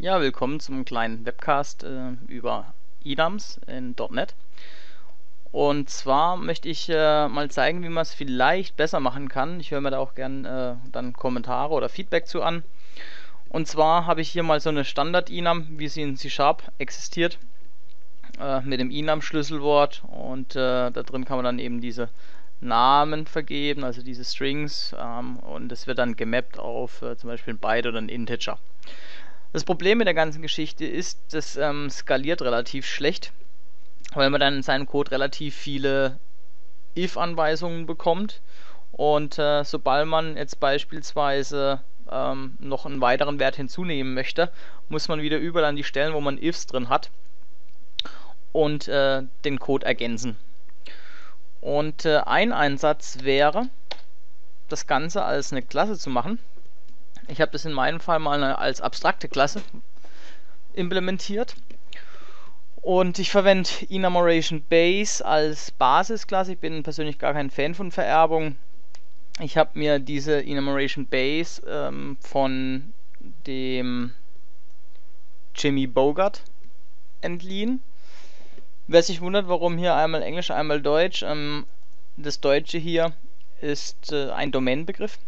Ja, willkommen zum kleinen Webcast äh, über IDAMS in .NET. Und zwar möchte ich äh, mal zeigen, wie man es vielleicht besser machen kann. Ich höre mir da auch gern äh, dann Kommentare oder Feedback zu an. Und zwar habe ich hier mal so eine Standard-INAM, wie sie in C-Sharp existiert, äh, mit dem INAM-Schlüsselwort. Und äh, da drin kann man dann eben diese Namen vergeben, also diese Strings. Ähm, und das wird dann gemappt auf äh, zum Beispiel ein Byte oder ein Integer. Das Problem mit der ganzen Geschichte ist, das ähm, skaliert relativ schlecht, weil man dann in seinem Code relativ viele if-Anweisungen bekommt. Und äh, sobald man jetzt beispielsweise ähm, noch einen weiteren Wert hinzunehmen möchte, muss man wieder überall an die Stellen, wo man ifs drin hat, und äh, den Code ergänzen. Und äh, ein Einsatz wäre, das Ganze als eine Klasse zu machen. Ich habe das in meinem Fall mal als abstrakte Klasse implementiert. Und ich verwende Enumeration Base als Basisklasse. Ich bin persönlich gar kein Fan von Vererbung. Ich habe mir diese Enumeration Base ähm, von dem Jimmy Bogart entliehen. Wer sich wundert, warum hier einmal Englisch, einmal Deutsch, ähm, das Deutsche hier ist äh, ein Domainbegriff.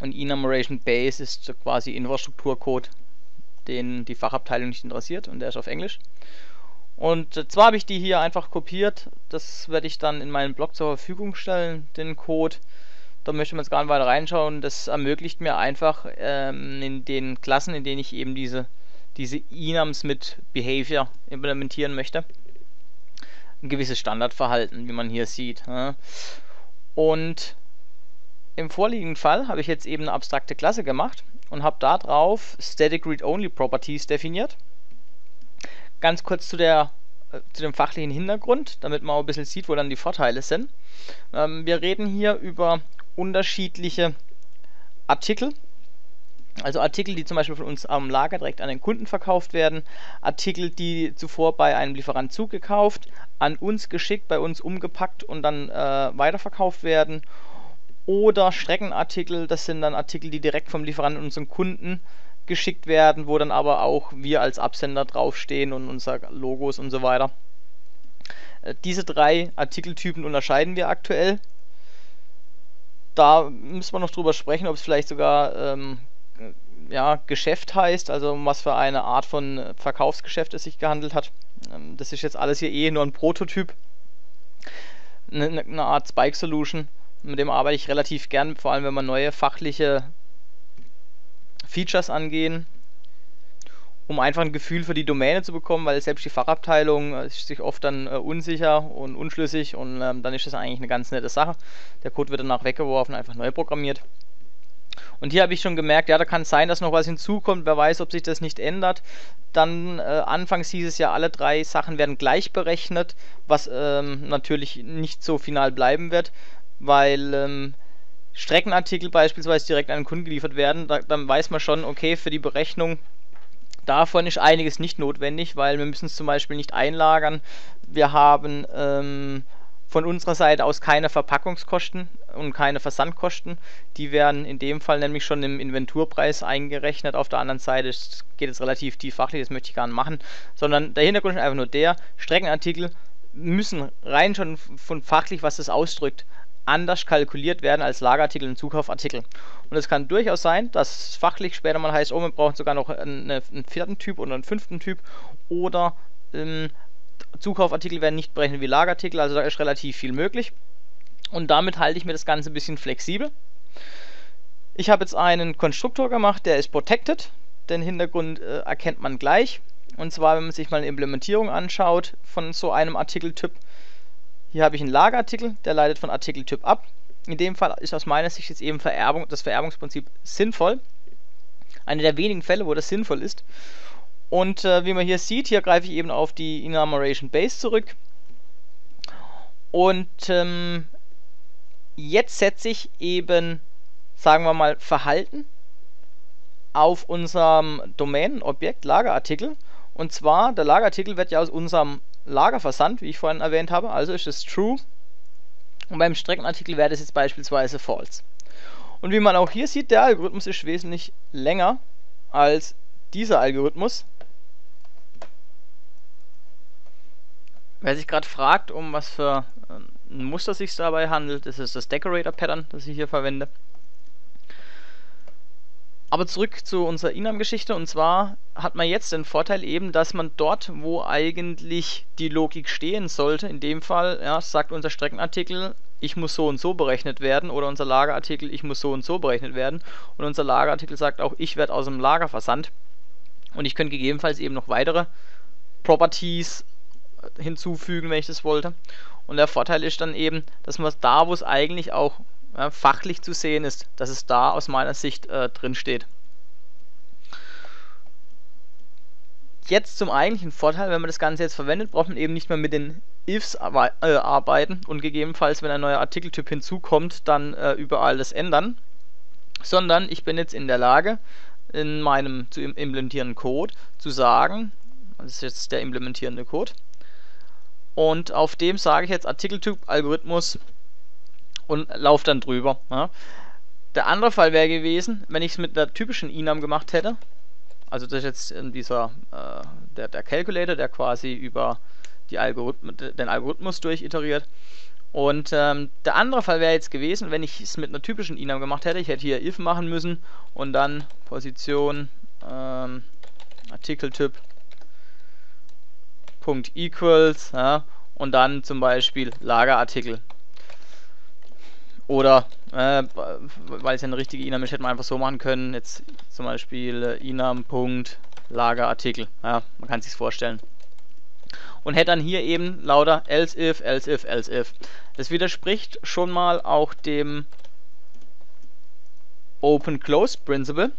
Und Enumeration Base ist quasi Infrastrukturcode, den die Fachabteilung nicht interessiert und der ist auf Englisch. Und zwar habe ich die hier einfach kopiert, das werde ich dann in meinem Blog zur Verfügung stellen, den Code. Da möchte man jetzt gar nicht weiter reinschauen. Das ermöglicht mir einfach ähm, in den Klassen, in denen ich eben diese, diese Enums mit Behavior implementieren möchte, ein gewisses Standardverhalten, wie man hier sieht. Und im vorliegenden Fall habe ich jetzt eben eine abstrakte Klasse gemacht und habe darauf Static Read Only Properties definiert. Ganz kurz zu, der, äh, zu dem fachlichen Hintergrund, damit man auch ein bisschen sieht, wo dann die Vorteile sind. Ähm, wir reden hier über unterschiedliche Artikel. Also Artikel, die zum Beispiel von uns am Lager direkt an den Kunden verkauft werden, Artikel, die zuvor bei einem Lieferant zugekauft, an uns geschickt, bei uns umgepackt und dann äh, weiterverkauft werden oder Streckenartikel, das sind dann Artikel, die direkt vom Lieferanten unseren Kunden geschickt werden, wo dann aber auch wir als Absender draufstehen und unser Logos und so weiter. Äh, diese drei Artikeltypen unterscheiden wir aktuell. Da müssen wir noch drüber sprechen, ob es vielleicht sogar ähm, ja, Geschäft heißt, also was für eine Art von Verkaufsgeschäft es sich gehandelt hat. Ähm, das ist jetzt alles hier eh nur ein Prototyp. Eine, eine Art Spike Solution mit dem arbeite ich relativ gern, vor allem wenn wir neue fachliche Features angehen, um einfach ein Gefühl für die Domäne zu bekommen, weil selbst die Fachabteilung äh, ist sich oft dann äh, unsicher und unschlüssig und ähm, dann ist das eigentlich eine ganz nette Sache. Der Code wird danach weggeworfen, einfach neu programmiert. Und hier habe ich schon gemerkt, ja, da kann es sein, dass noch was hinzukommt. Wer weiß, ob sich das nicht ändert. Dann äh, anfangs hieß es ja, alle drei Sachen werden gleich berechnet, was ähm, natürlich nicht so final bleiben wird weil ähm, Streckenartikel beispielsweise direkt an den Kunden geliefert werden, da, dann weiß man schon, okay, für die Berechnung davon ist einiges nicht notwendig, weil wir müssen es zum Beispiel nicht einlagern. Wir haben ähm, von unserer Seite aus keine Verpackungskosten und keine Versandkosten. Die werden in dem Fall nämlich schon im Inventurpreis eingerechnet. Auf der anderen Seite geht es relativ tief fachlich, das möchte ich gar nicht machen, sondern der Hintergrund ist einfach nur der, Streckenartikel müssen rein schon von fachlich, was das ausdrückt, anders kalkuliert werden als Lagerartikel und Zukaufartikel. Und es kann durchaus sein, dass fachlich später mal heißt, oh, wir brauchen sogar noch einen, einen vierten Typ oder einen fünften Typ oder ähm, Zukaufartikel werden nicht berechnet wie Lagerartikel, also da ist relativ viel möglich. Und damit halte ich mir das Ganze ein bisschen flexibel. Ich habe jetzt einen Konstruktor gemacht, der ist protected. Den Hintergrund äh, erkennt man gleich. Und zwar, wenn man sich mal eine Implementierung anschaut von so einem Artikeltyp, hier habe ich einen Lagerartikel, der leitet von Artikeltyp ab. In dem Fall ist aus meiner Sicht jetzt eben Vererbung, das Vererbungsprinzip sinnvoll. Eine der wenigen Fälle, wo das sinnvoll ist. Und äh, wie man hier sieht, hier greife ich eben auf die Enumeration Base zurück. Und ähm, jetzt setze ich eben, sagen wir mal, Verhalten auf unserem Domänenobjekt Lagerartikel. Und zwar, der Lagerartikel wird ja aus unserem Lagerversand, wie ich vorhin erwähnt habe, also ist es true. Und beim Streckenartikel wäre das jetzt beispielsweise false. Und wie man auch hier sieht, der Algorithmus ist wesentlich länger als dieser Algorithmus. Wer sich gerade fragt, um was für äh, ein Muster sich dabei handelt, das ist das Decorator Pattern, das ich hier verwende. Aber zurück zu unserer Inam-Geschichte und zwar hat man jetzt den Vorteil eben, dass man dort, wo eigentlich die Logik stehen sollte, in dem Fall, ja, sagt unser Streckenartikel, ich muss so und so berechnet werden oder unser Lagerartikel, ich muss so und so berechnet werden. Und unser Lagerartikel sagt auch, ich werde aus dem Lager versandt und ich könnte gegebenenfalls eben noch weitere Properties äh, hinzufügen, wenn ich das wollte. Und der Vorteil ist dann eben, dass man da, wo es eigentlich auch ja, fachlich zu sehen ist, dass es da aus meiner Sicht äh, drin steht. Jetzt zum eigentlichen Vorteil, wenn man das Ganze jetzt verwendet, braucht man eben nicht mehr mit den Ifs äh, arbeiten und gegebenenfalls, wenn ein neuer Artikeltyp hinzukommt, dann äh, überall das ändern, sondern ich bin jetzt in der Lage, in meinem zu implementierenden Code zu sagen, das ist jetzt der implementierende Code, und auf dem sage ich jetzt Artikeltyp Algorithmus und laufe dann drüber. Ja. Der andere Fall wäre gewesen, wenn ich es mit der typischen Inam gemacht hätte. Also das ist jetzt in dieser äh, der, der Calculator, der quasi über die Algorith den Algorithmus durchiteriert. Und ähm, der andere Fall wäre jetzt gewesen, wenn ich es mit einer typischen Inam gemacht hätte. Ich hätte hier if machen müssen und dann Position ähm, Artikeltyp Punkt equals ja, und dann zum Beispiel Lagerartikel oder, äh, weil es ja eine richtige Inam ist, hätte man einfach so machen können. Jetzt zum Beispiel äh, Inam.Lagerartikel. Ja, man kann sich vorstellen. Und hätte dann hier eben lauter else if, else if, else if. Das widerspricht schon mal auch dem Open Close Principle.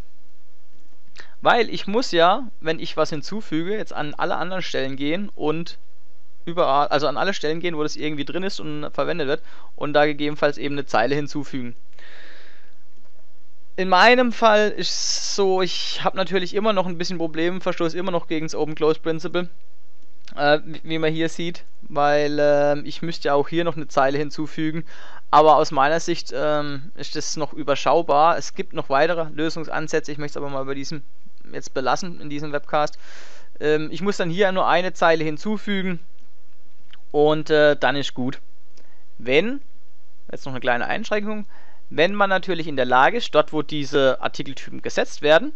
Weil ich muss ja, wenn ich was hinzufüge, jetzt an alle anderen Stellen gehen und überall, also an alle Stellen gehen, wo das irgendwie drin ist und verwendet wird und da gegebenenfalls eben eine Zeile hinzufügen. In meinem Fall ist es so, ich habe natürlich immer noch ein bisschen Probleme, verstoße immer noch gegen das Open Close Principle, äh, wie man hier sieht, weil äh, ich müsste ja auch hier noch eine Zeile hinzufügen, aber aus meiner Sicht äh, ist das noch überschaubar. Es gibt noch weitere Lösungsansätze, ich möchte es aber mal bei diesem jetzt belassen in diesem Webcast. Ähm, ich muss dann hier nur eine Zeile hinzufügen und äh, dann ist gut. Wenn, jetzt noch eine kleine Einschränkung, wenn man natürlich in der Lage ist, dort wo diese Artikeltypen gesetzt werden,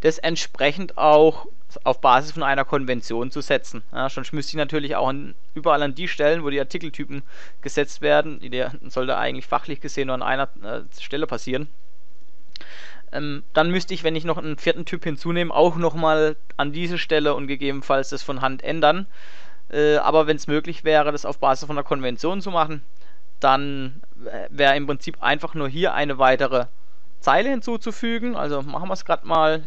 das entsprechend auch auf Basis von einer Konvention zu setzen. Ja, sonst müsste ich natürlich auch an, überall an die Stellen, wo die Artikeltypen gesetzt werden, die sollte eigentlich fachlich gesehen nur an einer äh, Stelle passieren. Ähm, dann müsste ich, wenn ich noch einen vierten Typ hinzunehme, auch nochmal an diese Stelle und gegebenenfalls das von Hand ändern. Äh, aber wenn es möglich wäre, das auf Basis von einer Konvention zu machen, dann wäre im Prinzip einfach nur hier eine weitere Zeile hinzuzufügen. Also machen wir es gerade mal.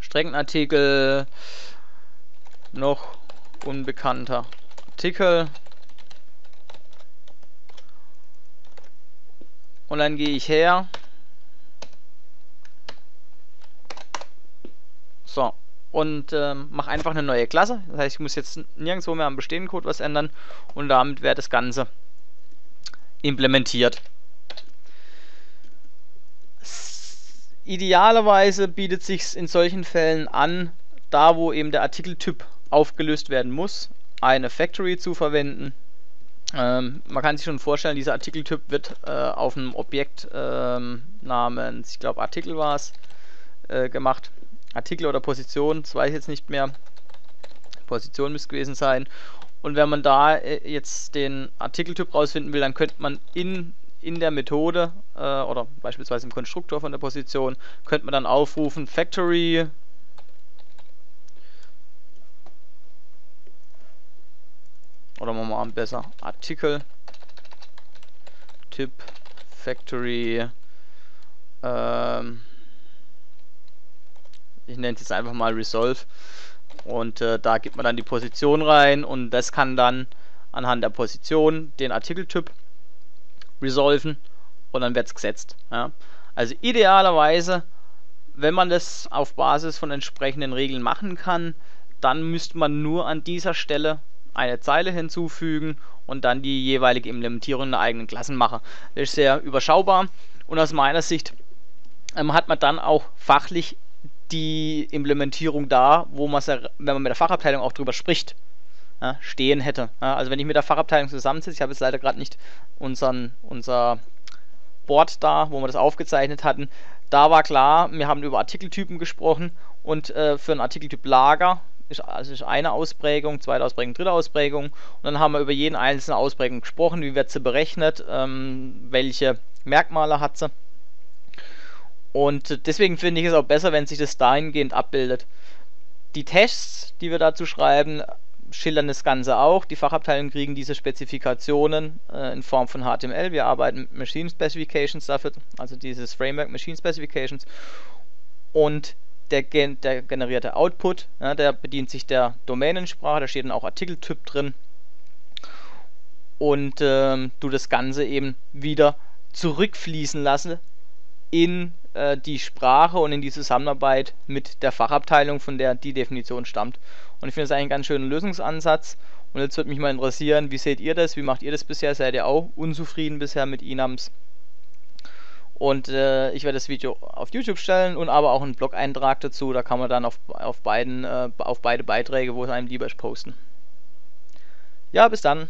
Streckenartikel noch unbekannter Artikel. Und dann gehe ich her. So, und ähm, mache einfach eine neue Klasse. Das heißt, ich muss jetzt nirgendwo mehr am bestehenden Code was ändern und damit wäre das Ganze implementiert. Idealerweise bietet sich in solchen Fällen an, da wo eben der Artikeltyp aufgelöst werden muss, eine Factory zu verwenden. Ähm, man kann sich schon vorstellen, dieser Artikeltyp wird äh, auf einem Objekt ähm, namens, ich glaube Artikel war es, äh, gemacht. Artikel oder Position, das weiß ich jetzt nicht mehr. Position müsste gewesen sein. Und wenn man da äh, jetzt den Artikeltyp rausfinden will, dann könnte man in, in der Methode äh, oder beispielsweise im Konstruktor von der Position, könnte man dann aufrufen Factory oder machen wir mal besser Artikel Typ Factory ähm, ich nenne es jetzt einfach mal Resolve. Und äh, da gibt man dann die Position rein und das kann dann anhand der Position den Artikeltyp resolven und dann wird es gesetzt. Ja. Also idealerweise, wenn man das auf Basis von entsprechenden Regeln machen kann, dann müsste man nur an dieser Stelle eine Zeile hinzufügen und dann die jeweilige Implementierung der eigenen Klassen machen. Das ist sehr überschaubar und aus meiner Sicht ähm, hat man dann auch fachlich die Implementierung da, wo man wenn man mit der Fachabteilung auch drüber spricht, ja, stehen hätte. Ja, also wenn ich mit der Fachabteilung zusammensitze, ich habe jetzt leider gerade nicht unseren, unser Board da, wo wir das aufgezeichnet hatten, da war klar, wir haben über Artikeltypen gesprochen und äh, für einen Artikeltyp Lager ist, also ist eine Ausprägung, zweite Ausprägung, dritte Ausprägung. Und dann haben wir über jeden einzelnen Ausprägung gesprochen, wie wird sie berechnet, ähm, welche Merkmale hat sie. Und deswegen finde ich es auch besser, wenn sich das dahingehend abbildet. Die Tests, die wir dazu schreiben, schildern das Ganze auch. Die Fachabteilungen kriegen diese Spezifikationen äh, in Form von HTML. Wir arbeiten mit Machine Specifications dafür, also dieses Framework Machine Specifications. Und der, der generierte Output, ja, der bedient sich der Domänensprache, da steht dann auch Artikeltyp drin. Und ähm, du das Ganze eben wieder zurückfließen lassen in äh, die Sprache und in die Zusammenarbeit mit der Fachabteilung, von der die Definition stammt. Und ich finde das eigentlich einen ganz schönen Lösungsansatz. Und jetzt würde mich mal interessieren, wie seht ihr das? Wie macht ihr das bisher? Seid ihr auch unzufrieden bisher mit Inams? Und äh, ich werde das Video auf YouTube stellen und aber auch einen Blog-Eintrag dazu. Da kann man dann auf, auf, beiden, äh, auf beide Beiträge, wo es einem lieber ist, posten. Ja, bis dann.